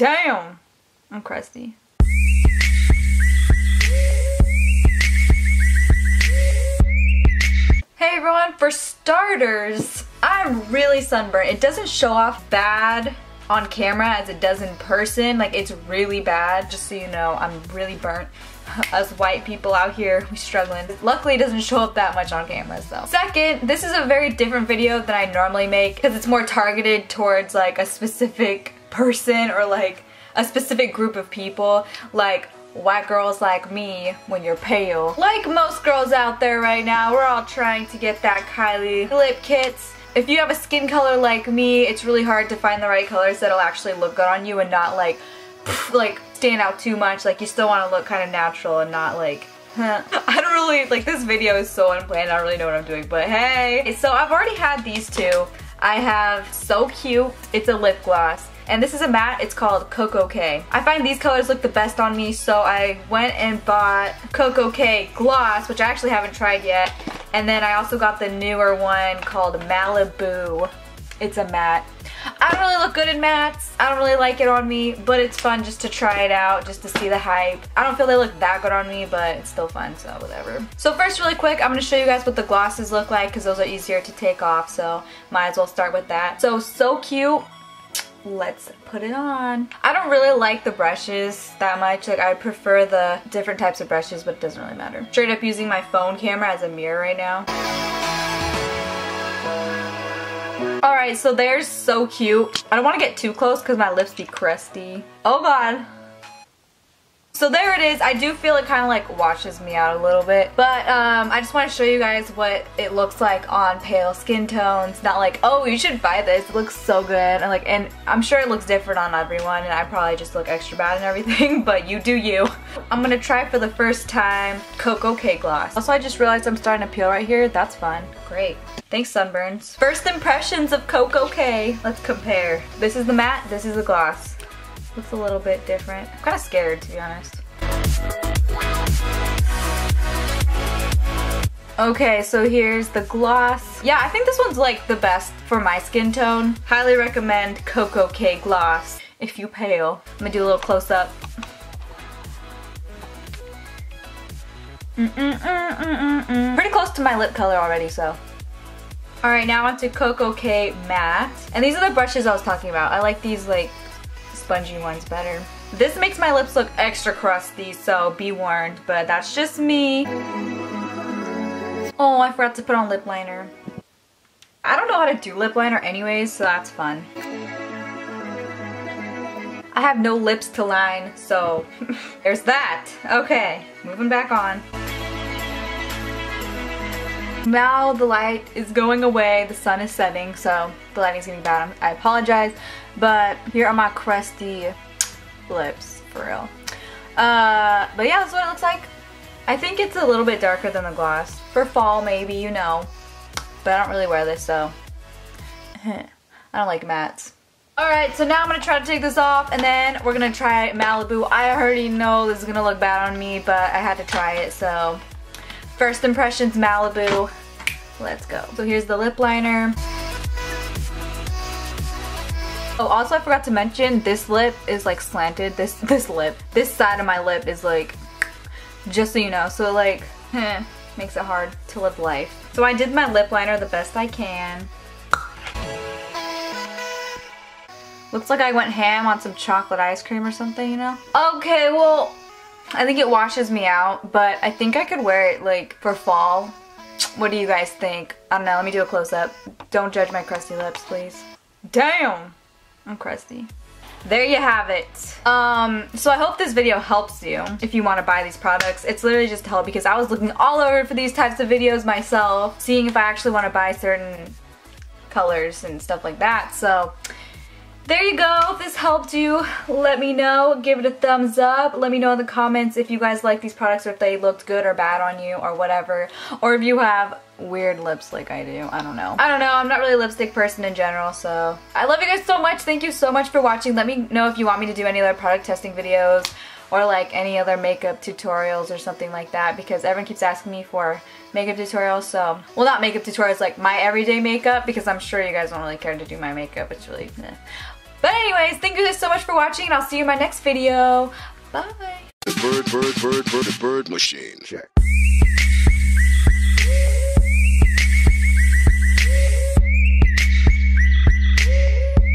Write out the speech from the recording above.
Damn! I'm crusty. Hey everyone, for starters, I'm really sunburned. It doesn't show off bad on camera as it does in person. Like it's really bad, just so you know, I'm really burnt. Us white people out here, we struggling. Luckily it doesn't show up that much on cameras though. Second, this is a very different video than I normally make because it's more targeted towards like a specific person or like a specific group of people. Like white girls like me when you're pale. Like most girls out there right now, we're all trying to get that Kylie lip kits. If you have a skin color like me, it's really hard to find the right colors that'll actually look good on you and not like, like stand out too much. Like you still want to look kind of natural and not like I don't really, like this video is so unplanned, I don't really know what I'm doing, but hey. So I've already had these two. I have So Cute, it's a lip gloss. And this is a matte, it's called Koko K. I find these colors look the best on me, so I went and bought Koko K Gloss, which I actually haven't tried yet. And then I also got the newer one called Malibu. It's a matte. I don't really look good in mattes. I don't really like it on me, but it's fun just to try it out, just to see the hype. I don't feel they look that good on me, but it's still fun, so whatever. So first, really quick, I'm going to show you guys what the glosses look like because those are easier to take off, so might as well start with that. So, So Cute let's put it on. I don't really like the brushes that much. Like I prefer the different types of brushes, but it doesn't really matter. Straight up using my phone camera as a mirror right now. Alright, so they're so cute. I don't want to get too close because my lips be crusty. Oh god. So there it is. I do feel it kind of like washes me out a little bit. But um, I just want to show you guys what it looks like on pale skin tones. Not like, oh, you should buy this. It looks so good. And like, and I'm sure it looks different on everyone. And I probably just look extra bad and everything. But you do you. I'm going to try for the first time Koko K Gloss. Also, I just realized I'm starting to peel right here. That's fun. Great. Thanks, Sunburns. First impressions of Koko K. Let's compare. This is the matte. This is the gloss. Looks a little bit different. I'm kind of scared, to be honest. Okay, so here's the gloss. Yeah, I think this one's like the best for my skin tone. Highly recommend Koko K Gloss if you pale. I'm gonna do a little close up. Mm -mm -mm Pretty close to my lip color already, so. Alright, now onto Koko K Matte. And these are the brushes I was talking about. I like these like spongy ones better. This makes my lips look extra crusty, so be warned, but that's just me. Oh, I forgot to put on lip liner. I don't know how to do lip liner anyways, so that's fun. I have no lips to line, so there's that. Okay, moving back on. Now the light is going away, the sun is setting, so the lighting's getting bad. I apologize, but here are my crusty lips, for real. Uh, but yeah, that's what it looks like. I think it's a little bit darker than the gloss. For fall, maybe, you know. But I don't really wear this, so. I don't like mattes. Alright, so now I'm going to try to take this off, and then we're going to try Malibu. I already know this is going to look bad on me, but I had to try it, so First impressions Malibu. Let's go. So here's the lip liner. Oh, also I forgot to mention, this lip is like slanted. This this lip, this side of my lip is like, just so you know. So like, makes it hard to live life. So I did my lip liner the best I can. Looks like I went ham on some chocolate ice cream or something, you know? Okay, well, I think it washes me out, but I think I could wear it like for fall. What do you guys think? I don't know, let me do a close-up. Don't judge my crusty lips, please. Damn! I'm crusty. There you have it. Um, so I hope this video helps you if you want to buy these products. It's literally just help because I was looking all over for these types of videos myself, seeing if I actually want to buy certain colors and stuff like that. So there you go. If this helped you, let me know. Give it a thumbs up. Let me know in the comments if you guys like these products or if they looked good or bad on you or whatever. Or if you have weird lips like I do. I don't know. I don't know. I'm not really a lipstick person in general, so. I love you guys so much. Thank you so much for watching. Let me know if you want me to do any other product testing videos or like any other makeup tutorials or something like that because everyone keeps asking me for makeup tutorials so well not makeup tutorials like my everyday makeup because I'm sure you guys don't really care to do my makeup it's really. But anyways, thank you guys so much for watching and I'll see you in my next video. Bye. The bird, bird, bird, bird, bird machine. Check.